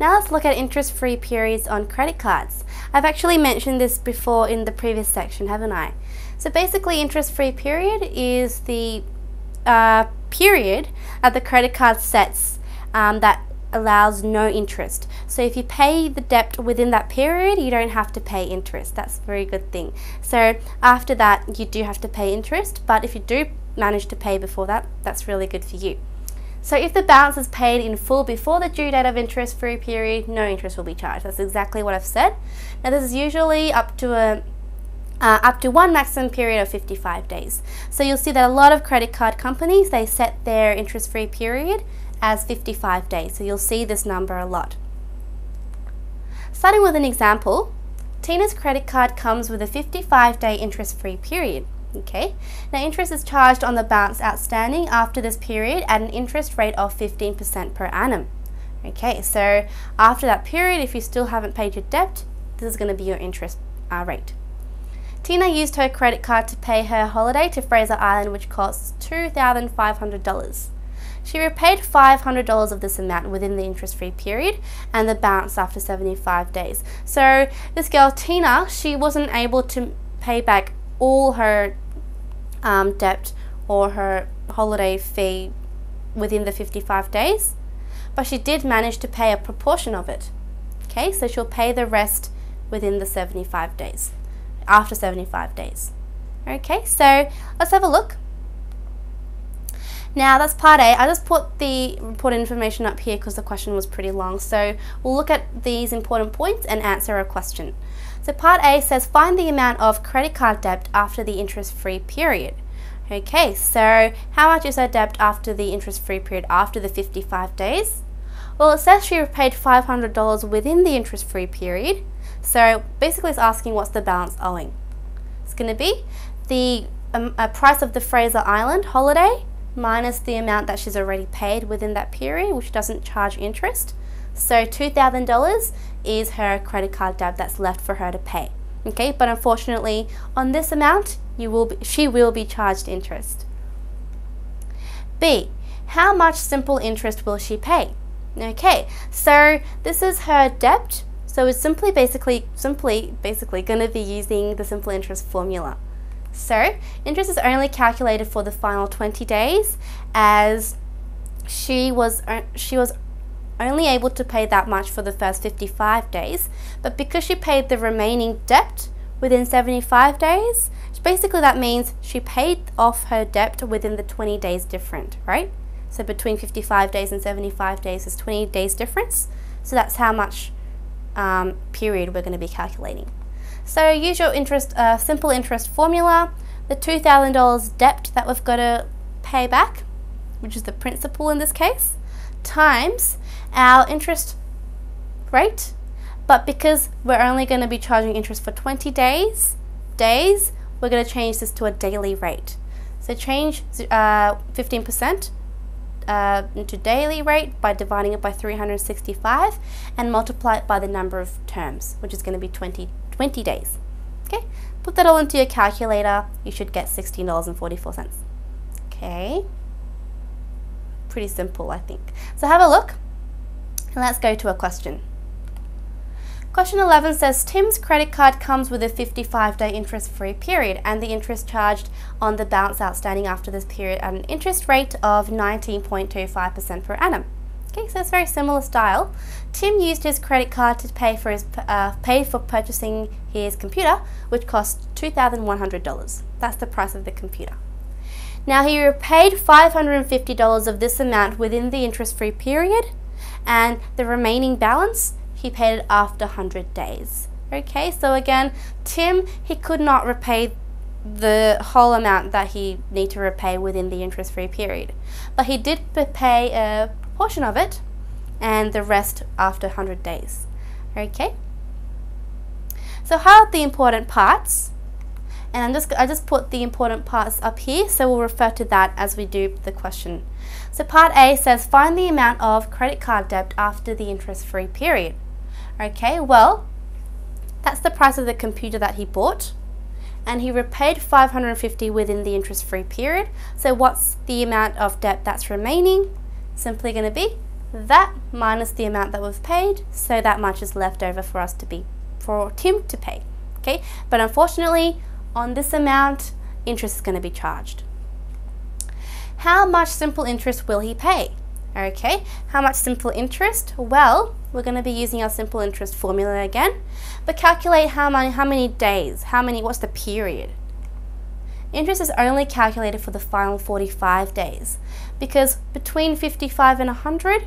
Now let's look at interest-free periods on credit cards. I've actually mentioned this before in the previous section, haven't I? So basically interest-free period is the uh, period that the credit card sets um, that allows no interest. So if you pay the debt within that period, you don't have to pay interest. That's a very good thing. So after that, you do have to pay interest, but if you do manage to pay before that, that's really good for you. So if the balance is paid in full before the due date of interest-free period, no interest will be charged. That's exactly what I've said. Now this is usually up to a uh, up to one maximum period of 55 days. So you'll see that a lot of credit card companies, they set their interest-free period as 55 days. So you'll see this number a lot. Starting with an example, Tina's credit card comes with a 55-day interest-free period. Okay, now interest is charged on the balance outstanding after this period at an interest rate of 15% per annum. Okay, so after that period, if you still haven't paid your debt, this is going to be your interest uh, rate. Tina used her credit card to pay her holiday to Fraser Island, which costs $2,500. She repaid $500 of this amount within the interest-free period and the balance after 75 days. So this girl, Tina, she wasn't able to pay back all her um, debt or her holiday fee within the 55 days, but she did manage to pay a proportion of it. Okay, so she'll pay the rest within the 75 days, after 75 days. Okay, so let's have a look. Now that's part A. I just put the important information up here because the question was pretty long. So we'll look at these important points and answer a question. So part A says find the amount of credit card debt after the interest-free period. Okay, so how much is her debt after the interest-free period after the 55 days? Well, it says she repaid $500 within the interest-free period. So basically it's asking what's the balance owing. It's going to be the um, price of the Fraser Island holiday minus the amount that she's already paid within that period, which doesn't charge interest. So $2,000 is her credit card debt that's left for her to pay. Okay, but unfortunately, on this amount, you will be, she will be charged interest. B, how much simple interest will she pay? Okay, so this is her debt. So it's simply basically simply basically going to be using the simple interest formula. So interest is only calculated for the final 20 days as she was uh, she was only able to pay that much for the first 55 days, but because she paid the remaining debt within 75 days, basically that means she paid off her debt within the 20 days different, right? So between 55 days and 75 days is 20 days difference. So that's how much um, period we're going to be calculating. So use your interest, uh, simple interest formula, the $2,000 debt that we've got to pay back, which is the principal in this case, times our interest rate, but because we're only going to be charging interest for 20 days, days, we're going to change this to a daily rate. So change 15% uh, uh, into daily rate by dividing it by 365 and multiply it by the number of terms, which is going to be 20, 20 days. Okay, put that all into your calculator. You should get $16.44. Okay, pretty simple, I think. So have a look. Let's go to a question. Question 11 says Tim's credit card comes with a 55 day interest free period and the interest charged on the balance outstanding after this period at an interest rate of 19.25% per annum. Okay, so it's very similar style. Tim used his credit card to pay for his uh, pay for purchasing his computer, which cost $2,100. That's the price of the computer. Now he repaid $550 of this amount within the interest-free period and the remaining balance he paid it after 100 days. Okay, so again, Tim, he could not repay the whole amount that he need to repay within the interest-free period. But he did pay a portion of it and the rest after 100 days. Okay? So how are the important parts? And I'm just, I just put the important parts up here, so we'll refer to that as we do the question. So part A says find the amount of credit card debt after the interest-free period. Okay, well, that's the price of the computer that he bought and he repaid 550 within the interest-free period. So what's the amount of debt that's remaining? Simply going to be that minus the amount that we've paid, so that much is left over for us to be, for Tim to pay, okay? But unfortunately, on this amount, interest is going to be charged. How much simple interest will he pay? Okay, how much simple interest? Well, we're going to be using our simple interest formula again, but calculate how many, how many days, how many, what's the period? Interest is only calculated for the final 45 days because between 55 and 100,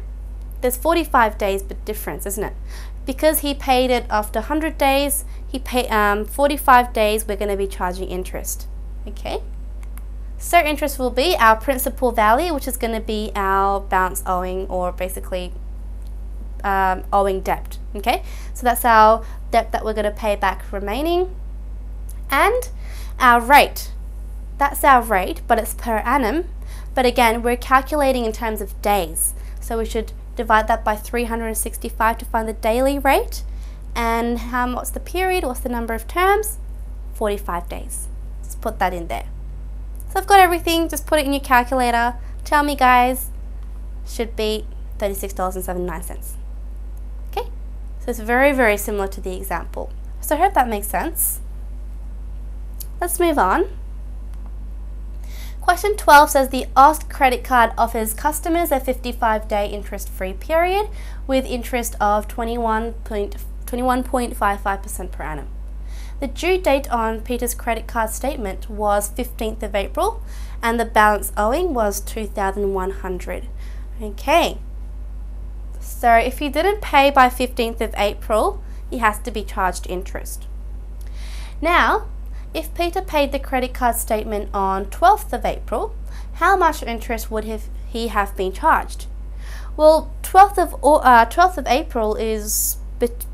there's 45 days but difference, isn't it? Because he paid it after 100 days, he paid um, 45 days, we're going to be charging interest. Okay? So interest will be our principal value, which is going to be our balance owing or basically um, owing debt. Okay, so that's our debt that we're going to pay back remaining. And our rate, that's our rate, but it's per annum. But again, we're calculating in terms of days. So we should divide that by 365 to find the daily rate. And how, what's the period? What's the number of terms? 45 days. Let's put that in there. So I've got everything, just put it in your calculator. Tell me guys, should be $36.79. Okay, so it's very, very similar to the example. So I hope that makes sense. Let's move on. Question 12 says the ASK credit card offers customers a 55 day interest free period with interest of 21.55% per annum. The due date on Peter's credit card statement was 15th of April and the balance owing was 2100. Okay. So if he didn't pay by 15th of April, he has to be charged interest. Now, if Peter paid the credit card statement on 12th of April, how much interest would he have been charged? Well, 12th of, uh, 12th of April is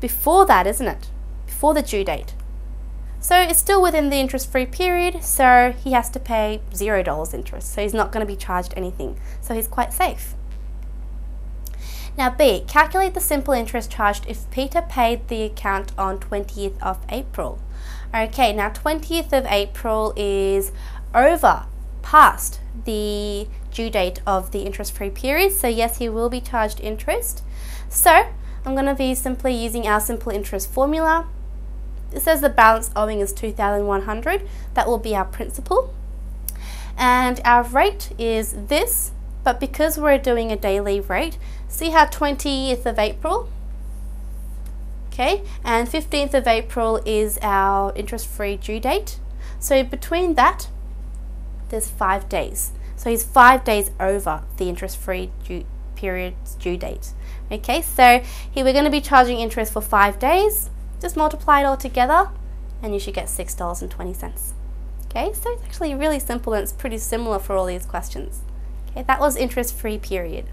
before that, isn't it? Before the due date. So it's still within the interest-free period, so he has to pay $0 interest. So he's not going to be charged anything. So he's quite safe. Now B, calculate the simple interest charged if Peter paid the account on 20th of April. Okay, now 20th of April is over, past the due date of the interest-free period. So yes, he will be charged interest. So I'm going to be simply using our simple interest formula it says the balance owing is 2,100. That will be our principal. And our rate is this, but because we're doing a daily rate, see how 20th of April, okay, and 15th of April is our interest-free due date. So between that, there's five days. So he's five days over the interest-free due period's due date. Okay, so here we're going to be charging interest for five days. Just multiply it all together and you should get $6.20. Okay, so it's actually really simple and it's pretty similar for all these questions. Okay, that was interest-free period.